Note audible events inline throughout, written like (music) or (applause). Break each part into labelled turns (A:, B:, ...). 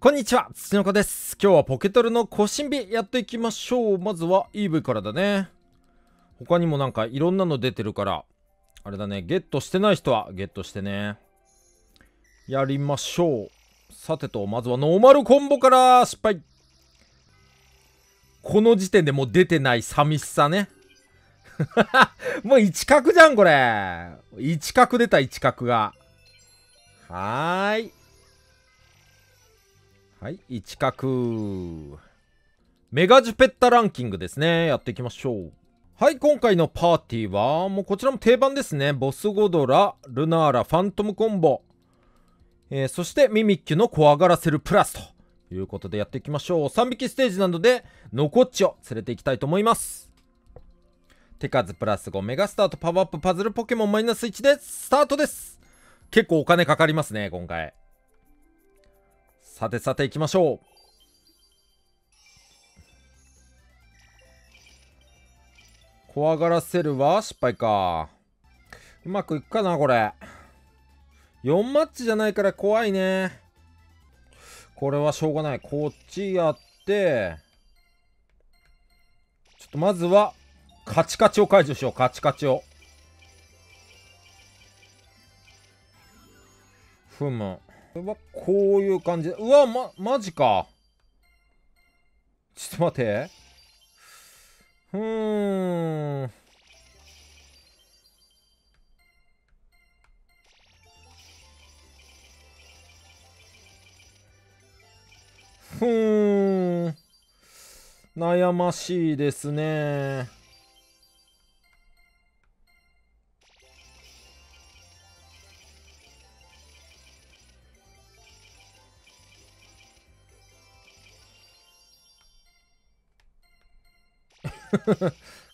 A: こんにちは、土の子です。今日はポケトルの更新日やっていきましょう。まずは EV からだね。他にもなんかいろんなの出てるから、あれだね、ゲットしてない人はゲットしてね。やりましょう。さてと、まずはノーマルコンボから失敗。この時点でもう出てない寂しさね。(laughs) もう一角じゃん、これ。一角出た、一角が。はーい。はい、一角。メガジュペッタランキングですね。やっていきましょう。はい、今回のパーティーは、もうこちらも定番ですね。ボスゴドラ、ルナーラ、ファントムコンボ。えーそしてミミッキュの怖がらせるプラスということでやっていきましょう。3匹ステージなので、ノコッチを連れていきたいと思います。手数プラス5、メガスタートパワーアップパズルポケモンマイナス1でスタートです。結構お金かかりますね、今回。さてさて行きましょう。怖がらせるは失敗か。うまくいくかな、これ。4マッチじゃないから怖いね。これはしょうがない。こっちやって、ちょっとまずは、カチカチを解除しよう。カチカチを。ふむ。これはこういう感じ。うわ、ま、マジか。ちょっと待って。うーん。ふーん。悩ましいですね。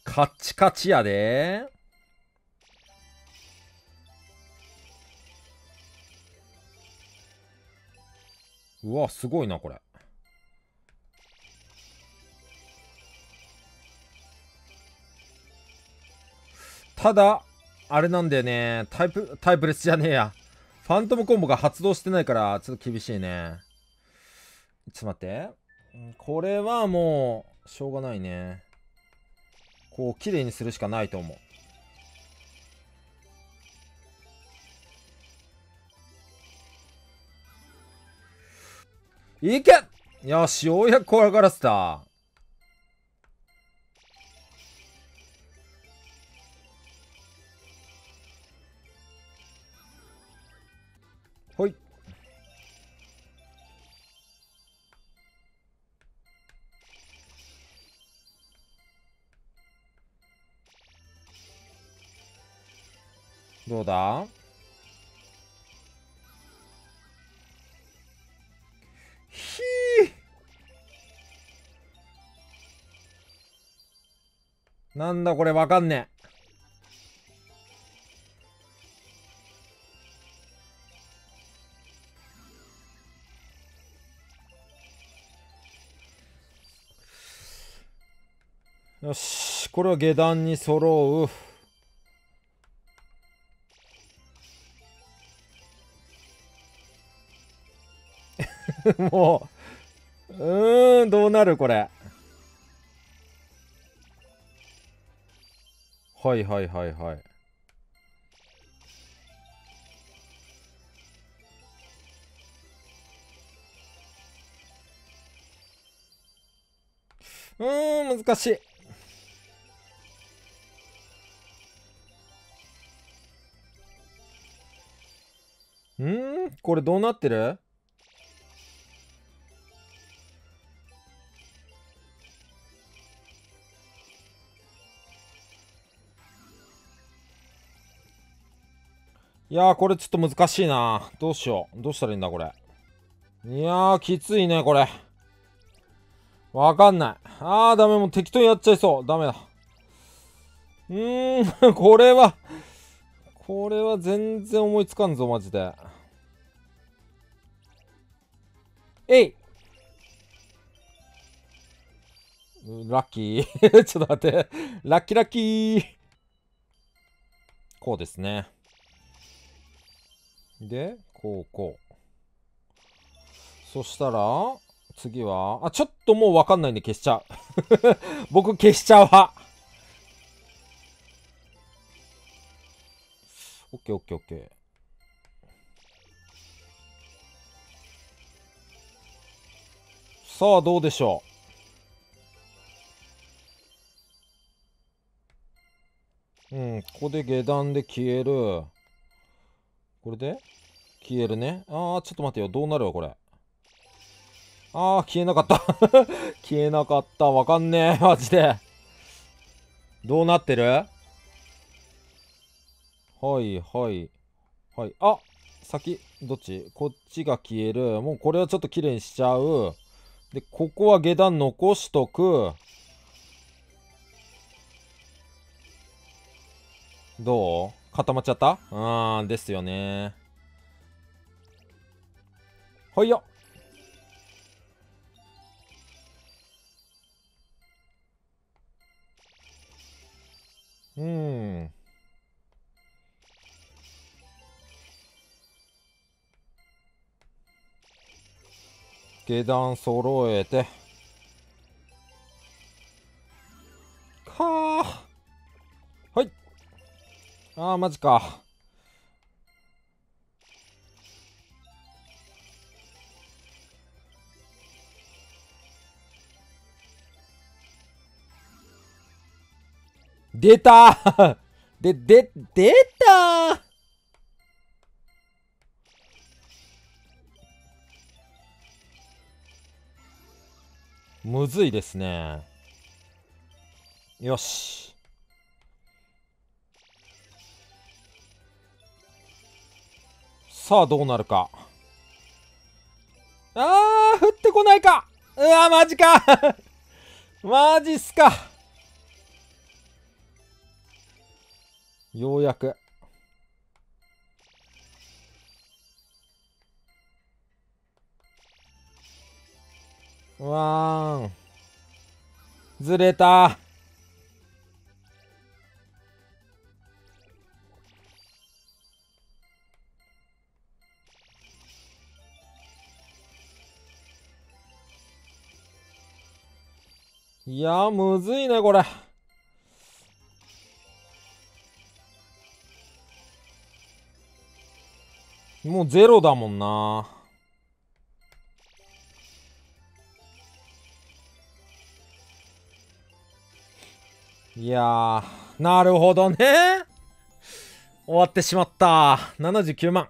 A: カッチカチやで。うわ、すごいな、これ。ただ、あれなんだよね。タイプ、タイプレスじゃねえや。ファントムコンボが発動してないから、ちょっと厳しいね。ちょっと待って。これはもう、しょうがないね。こう、綺麗にするしかないと思う。いけよし、ようやく怖がらせた。どうだ？ひーなんだこれわかんねえ。よし、これは下段に揃う。(laughs) もう、うーん、どうなるこれ。はいはいはいはい。うーん、難しい。うん、これどうなってる？いやー、これちょっと難しいな。どうしよう。どうしたらいいんだ、これ。いやー、きついね、これ。わかんない。あー、ダメ。もう適当にやっちゃいそう。ダメだ。うーん、(laughs) これは、これは全然思いつかんぞ、マジで。えいラッキー。(laughs) ちょっと待って。ラッキーラッキー。こうですね。で、こう、こう。そしたら、次は、あ、ちょっともうわかんないんで消しちゃう。(laughs) 僕消しちゃう派。オッケーオッケーオッケー。さあ、どうでしょう。うん、ここで下段で消える。これで？消えるね。あー、ちょっと待ってよ。どうなるわ、これ。あー、消えなかった。(laughs) 消えなかった。わかんねえ。(laughs) マジで。どうなってる？はいはいはいあ先どっち？こっちが消えるもうこれはちょっと綺麗にしちゃうでここは下段残しとくどう？固まっちゃった？あーですよね。はいよ。うん。下段揃えて。ああマジか出た (laughs) で、で、出たむずいですね。よし。さあ、どうなるか。あー、降ってこないかうわ、マジか (laughs) マジっすかようやく。うわーん。ずれた。いやむずいね、これ。もうゼロだもんな。いや、なるほどね。終わってしまった。79万。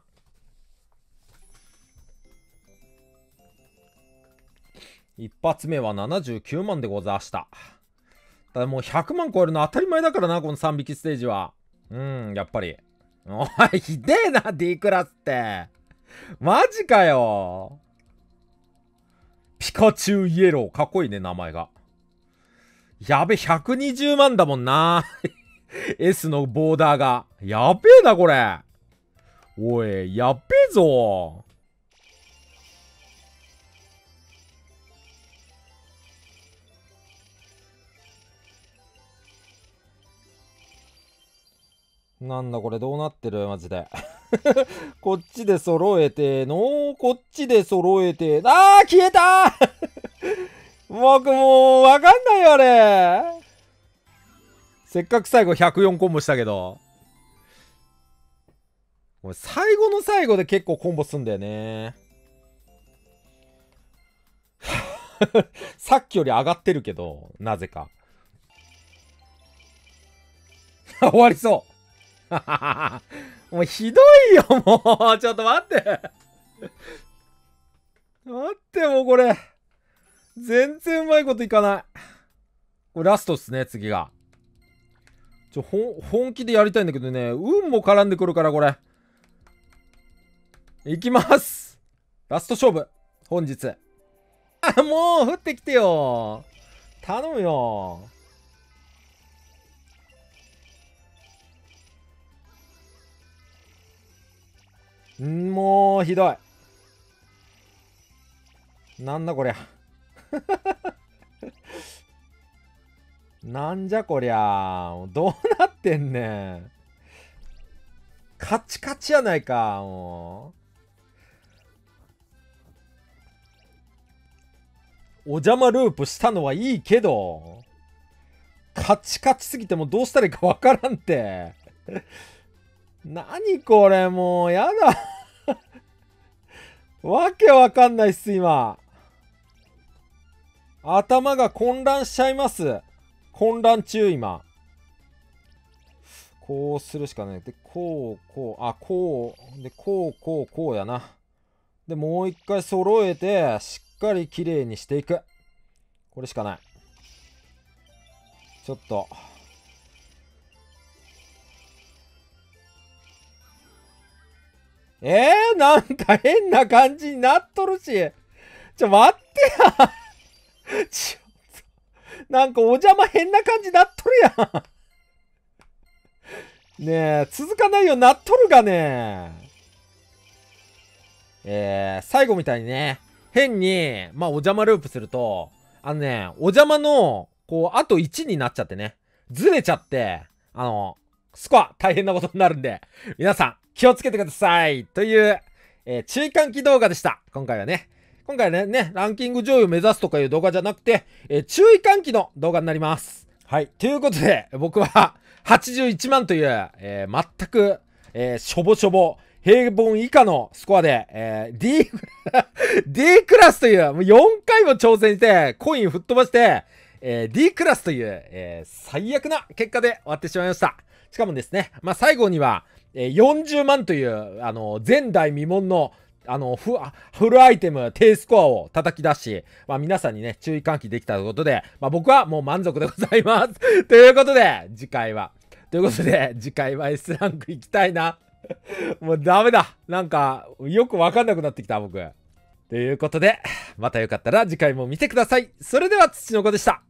A: 一発目は79万でございました。ただもう100万超えるの当たり前だからな、この3匹ステージは。うん、やっぱり。おい、ひでえな、D クラスって。マジかよ。ピカチュウイエロー。かっこいいね、名前が。やべ、120万だもんな。(laughs) S のボーダーが。やべえな、これ。おい、やっべえぞ。なんだこれどうなってる？マジで。(laughs) こっちで揃えてのこっちで揃えて、あー消えた (laughs) 僕もうわかんないよあれ。せっかく最後104コンボしたけど。俺最後の最後で結構コンボすんだよね。(laughs) さっきより上がってるけど、なぜか。終わりそう。(laughs) もうひどいよ、もう。ちょっと待って。待って、もうこれ。全然うまいこといかない。これラストっすね、次が。ちょ、ほ、本気でやりたいんだけどね、運も絡んでくるから、これ。いきますラスト勝負本日。あ、もう降ってきてよ頼むよもうひどい。なんだこりゃ。(laughs) なんじゃこりゃ。どうなってんねん。カチカチやないかもお邪魔ループしたのはいいけど、カチカチすぎてもどうしたらいいかわからんって。何これもう、やだ。(laughs) わけわかんないっす、今。頭が混乱しちゃいます。混乱中、今。こうするしかない。で、こう、こう、あ、こう、で、こう、こう、こうやな。で、もう一回揃えて、しっかり綺麗にしていく。これしかない。ちょっと。えー、なんか変な感じになっとるし。ちょ、待ってや。ちょっと。なんかお邪魔変な感じになっとるやん。ねえ、続かないようになっとるがね。えー、最後みたいにね、変に、まあ、お邪魔ループすると、あのね、お邪魔の、こう、あと1になっちゃってね、ずれちゃって、あの、スコア大変なことになるんで、皆さん気をつけてくださいという、えー、注意喚起動画でした。今回はね。今回はね、ね、ランキング上位を目指すとかいう動画じゃなくて、えー、注意喚起の動画になります。はい。ということで、僕は81万という、えー、全く、えー、しょぼしょぼ、平凡以下のスコアで、えー、D、(laughs) D クラスという、もう4回も挑戦して、コイン吹っ飛ばして、えー、D クラスという、えー、最悪な結果で終わってしまいました。しかもですね、まあ、最後には、え、40万という、あの、前代未聞の、あの、フフルアイテム、低スコアを叩き出し、まあ皆さんにね、注意喚起できたということで、まあ僕はもう満足でございます。(laughs) ということで、次回は、ということで、次回は S ランク行きたいな。(laughs) もうダメだ。なんか、よくわかんなくなってきた、僕。ということで、またよかったら次回も見てください。それでは、土の子でした。